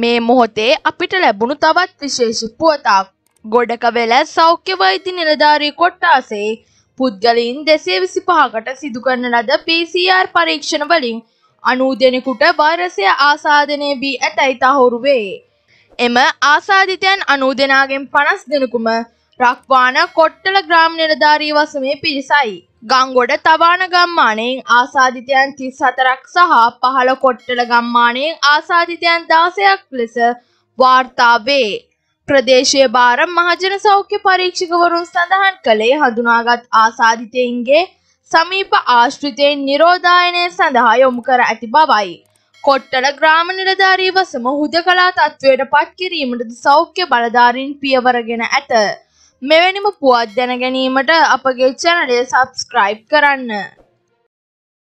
මේ මොහොතේ අපිට ලැබුණු තවත් විශේෂ පුවතක්. ගොඩක වෙල සෞඛ්‍ය වෛද්‍ය නිලධාරී කොට්ටාසේ පුද්ගලයින් දෙසේ විසි පහකට සිදු කරන ලද PCR පරීක්ෂණ වලින් අනූ දෙනෙකුට වෛරසය ආසාධනය වී ඇතැයි තහවුරු වේ. එම ආසාධිතයන් අනූ දෙනාගෙන් පනස් දෙනෙකුම රක්වාන කොට්ටල ග්‍රාම් නිලධාරී වසමේ පිරිසයි. ගංගොඩ තවාන ගම්මානයෙන් ආසාධිතයන් තිස් හතරක් සහ පහළ කොට්ටල ගම්මානයෙන් ආසාධිතයන් දාසයක් ලෙස වාර්තා වේ. ප්‍රදේශය භාර මහජන සෞඛ්‍ය පරීක්ෂකවරුන් සඳහන් කළේ හඳුනාගත් ආසාධිතයින්ගේ සමීප ආශ්‍රිතයෙන් නිරෝධායනය සඳහා යොමු කර ඇති බවයි. කොට්ටල ග්‍රාම නිලධාරී වසම හුදකලා තත්ත්වයට පත් කිරීමටද සෞඛ්‍ය බලධාරීන් පියවරගෙන ඇත. මෙවැනිම පුවත් දැන ගැනීමට අපගේ චැනලය සබස්ක්‍රයිබ් කරන්න.